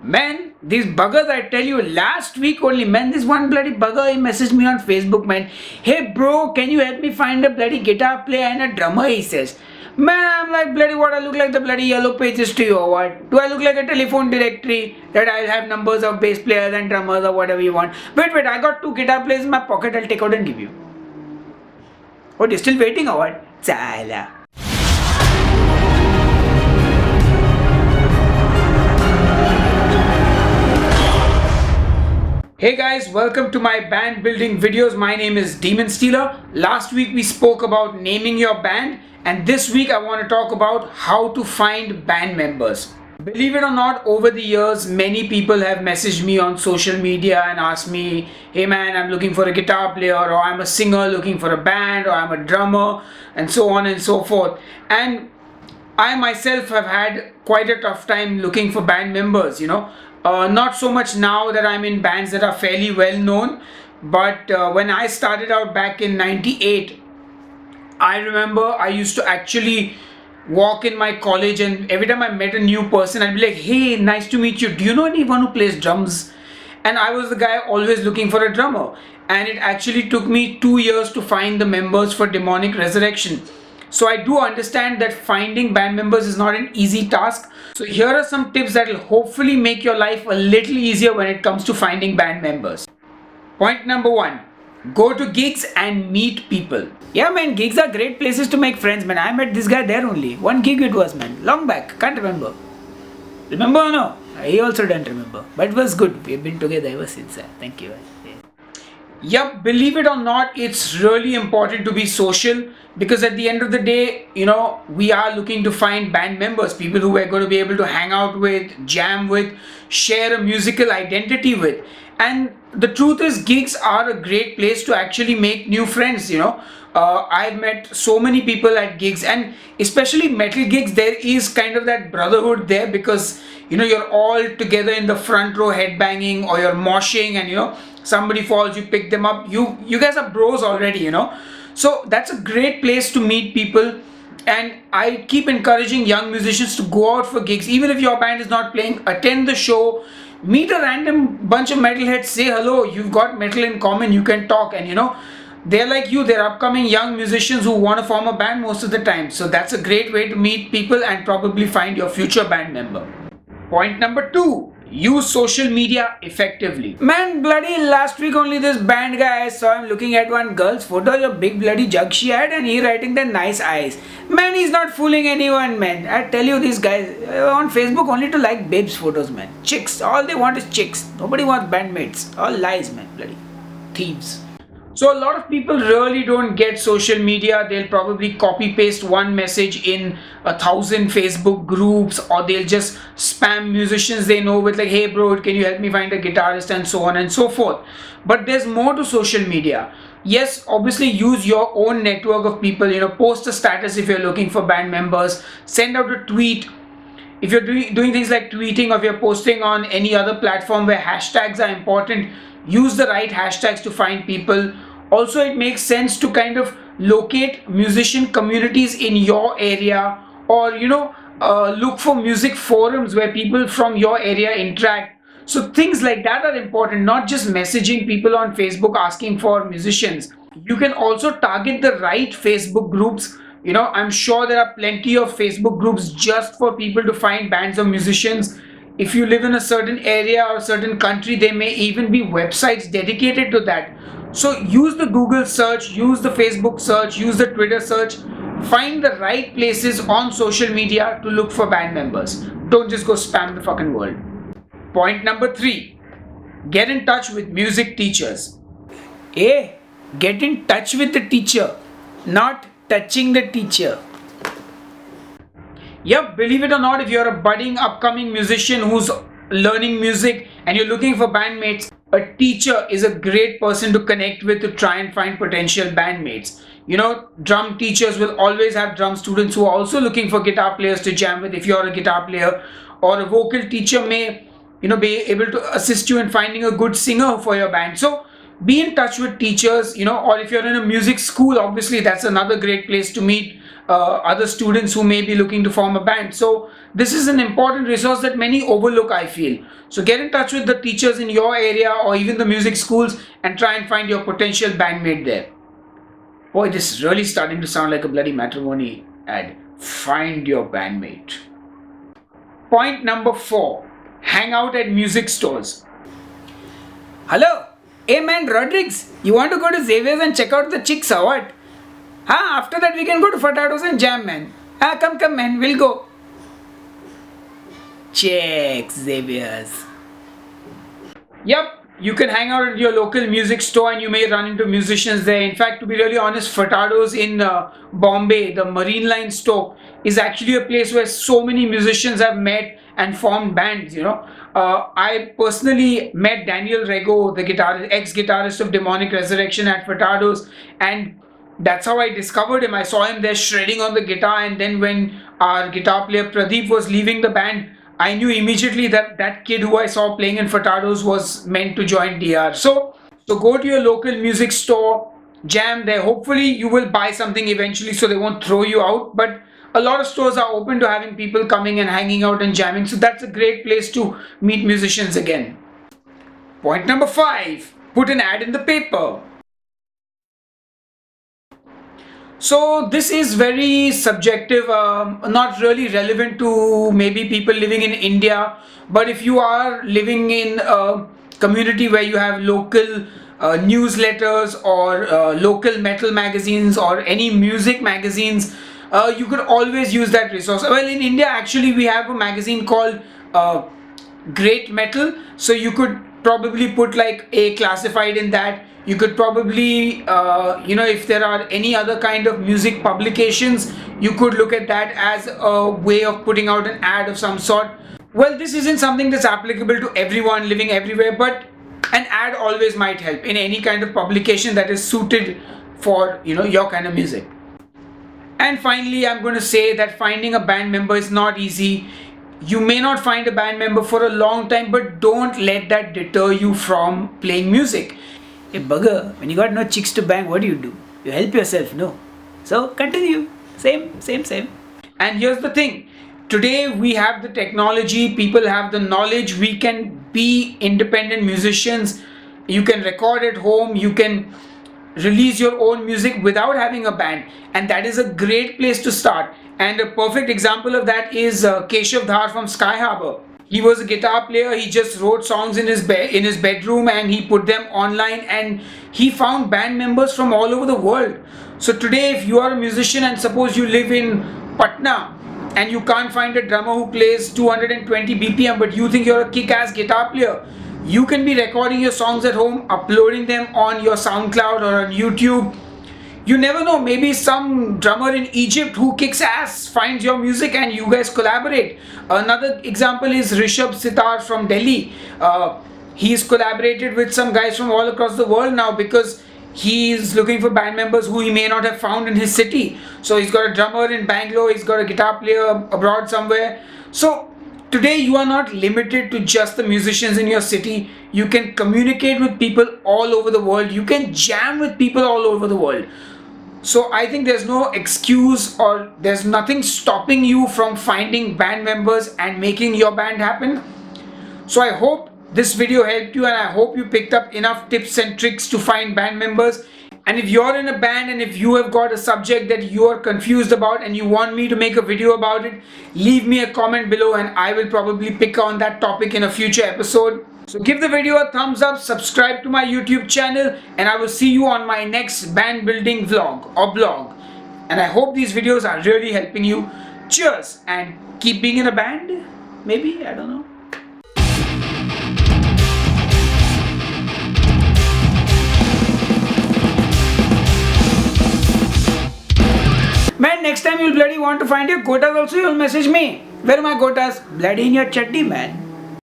Man, these buggers, I tell you, last week only, man, this one bloody bugger, he messaged me on Facebook, man. Hey, bro, can you help me find a bloody guitar player and a drummer, he says. Man, I'm like, bloody, what I look like the bloody yellow pages to you or what? Do I look like a telephone directory that I'll have numbers of bass players and drummers or whatever you want? Wait, wait, I got two guitar players in my pocket, I'll take out and give you. Oh, what, you still waiting or what? Chala. Hey guys, welcome to my band building videos. My name is Demonstealer. Last week we spoke about naming your band and this week I want to talk about how to find band members. Believe it or not, over the years, many people have messaged me on social media and asked me, hey man, I'm looking for a guitar player or I'm a singer looking for a band or I'm a drummer and so on and so forth. And I myself have had quite a tough time looking for band members, you know. Uh, not so much now that I'm in bands that are fairly well known, but uh, when I started out back in 98, I remember I used to actually walk in my college and every time I met a new person, I'd be like, hey, nice to meet you. Do you know anyone who plays drums? And I was the guy always looking for a drummer. And it actually took me two years to find the members for Demonic Resurrection. So I do understand that finding band members is not an easy task. So here are some tips that will hopefully make your life a little easier when it comes to finding band members. Point number one, go to gigs and meet people. Yeah man, gigs are great places to make friends man. I met this guy there only. One gig it was man. Long back, can't remember. Remember or no? He also don't remember. But it was good. We've been together ever since. Thank you. Yep, believe it or not, it's really important to be social because at the end of the day, you know, we are looking to find band members, people who we're going to be able to hang out with, jam with, share a musical identity with. And the truth is, gigs are a great place to actually make new friends, you know. Uh, I've met so many people at gigs and especially metal gigs, there is kind of that brotherhood there because, you know, you're all together in the front row headbanging or you're moshing and, you know, somebody falls you pick them up. You you guys are bros already you know. So that's a great place to meet people. And I keep encouraging young musicians to go out for gigs. Even if your band is not playing attend the show. Meet a random bunch of metalheads. Say hello. You've got metal in common. You can talk and you know they're like you. They're upcoming young musicians who want to form a band most of the time. So that's a great way to meet people and probably find your future band member point number two use social media effectively. Man, bloody last week only this band guy I saw him looking at one girl's photo, a big bloody jug she had and he writing the nice eyes. Man, he's not fooling anyone, man. I tell you these guys uh, on Facebook only to like babes photos, man. Chicks, all they want is chicks. Nobody wants bandmates. All lies, man, bloody thieves. So a lot of people really don't get social media. They'll probably copy paste one message in a thousand Facebook groups or they'll just spam musicians they know with like, hey bro, can you help me find a guitarist and so on and so forth. But there's more to social media. Yes, obviously use your own network of people, you know, post a status if you're looking for band members, send out a tweet, if you're doing, doing things like tweeting or you're posting on any other platform where hashtags are important use the right hashtags to find people also it makes sense to kind of locate musician communities in your area or you know uh, look for music forums where people from your area interact. So things like that are important not just messaging people on facebook asking for musicians. You can also target the right facebook groups. You know i'm sure there are plenty of facebook groups just for people to find bands or musicians. If you live in a certain area or certain country there may even be websites dedicated to that so use the Google search, use the Facebook search, use the Twitter search. Find the right places on social media to look for band members. Don't just go spam the fucking world. Point number three, get in touch with music teachers. A, get in touch with the teacher, not touching the teacher. Yep, believe it or not, if you're a budding upcoming musician who's learning music and you're looking for bandmates, a teacher is a great person to connect with to try and find potential bandmates. You know, drum teachers will always have drum students who are also looking for guitar players to jam with if you're a guitar player or a vocal teacher may, you know, be able to assist you in finding a good singer for your band. So be in touch with teachers you know or if you're in a music school obviously that's another great place to meet uh, other students who may be looking to form a band. So this is an important resource that many overlook i feel. So get in touch with the teachers in your area or even the music schools and try and find your potential bandmate there. Boy this is really starting to sound like a bloody matrimony ad. Find your bandmate. Point number four. Hang out at music stores Hello? Hey man, Rodriguez, you want to go to Xavier's and check out the chicks or what? Huh? After that we can go to Furtados and jam man. Ah, come come man, we'll go. Check Xavier's. Yep, you can hang out at your local music store and you may run into musicians there. In fact, to be really honest, Furtados in uh, Bombay, the Marine Line store, is actually a place where so many musicians have met and formed bands, you know. Uh, I personally met Daniel Rego, the guitar ex-guitarist of Demonic Resurrection at Furtados and that's how I discovered him. I saw him there shredding on the guitar and then when our guitar player Pradeep was leaving the band, I knew immediately that that kid who I saw playing in Furtados was meant to join DR. So, so go to your local music store, jam there. Hopefully you will buy something eventually so they won't throw you out. But a lot of stores are open to having people coming and hanging out and jamming. So that's a great place to meet musicians again. Point number five, put an ad in the paper. So this is very subjective, um, not really relevant to maybe people living in India. But if you are living in a community where you have local uh, newsletters or uh, local metal magazines or any music magazines, uh, you could always use that resource. Well, in India, actually, we have a magazine called uh, Great Metal. So you could probably put like a classified in that you could probably uh, you know if there are any other kind of music publications you could look at that as a way of putting out an ad of some sort well this isn't something that's applicable to everyone living everywhere but an ad always might help in any kind of publication that is suited for you know your kind of music and finally i'm going to say that finding a band member is not easy you may not find a band member for a long time but don't let that deter you from playing music Hey bugger, when you got no chicks to bang, what do you do? You help yourself, no? So continue. Same, same, same. And here's the thing. Today we have the technology, people have the knowledge, we can be independent musicians. You can record at home, you can release your own music without having a band. And that is a great place to start. And a perfect example of that is uh, Keshav Dhar from Skyharbor he was a guitar player. He just wrote songs in his in his bedroom and he put them online and he found band members from all over the world. So today if you are a musician and suppose you live in patna and you can't find a drummer who plays 220 bpm but you think you're a kick-ass guitar player you can be recording your songs at home uploading them on your soundcloud or on youtube. You never know maybe some drummer in Egypt who kicks ass finds your music and you guys collaborate. Another example is Rishabh Sitar from Delhi. Uh, he's collaborated with some guys from all across the world now because he's looking for band members who he may not have found in his city. So he's got a drummer in Bangalore he's got a guitar player abroad somewhere. So today you are not limited to just the musicians in your city you can communicate with people all over the world you can jam with people all over the world so I think there's no excuse or there's nothing stopping you from finding band members and making your band happen. So I hope this video helped you and I hope you picked up enough tips and tricks to find band members. And if you're in a band and if you have got a subject that you are confused about and you want me to make a video about it, leave me a comment below and I will probably pick on that topic in a future episode. So give the video a thumbs up, subscribe to my YouTube channel and I will see you on my next band building vlog or blog. And I hope these videos are really helping you. Cheers and keep being in a band. Maybe, I don't know. Next time you'll bloody want to find your quotas also, you'll message me. Where are my quotas? Bloody in your chutney, man.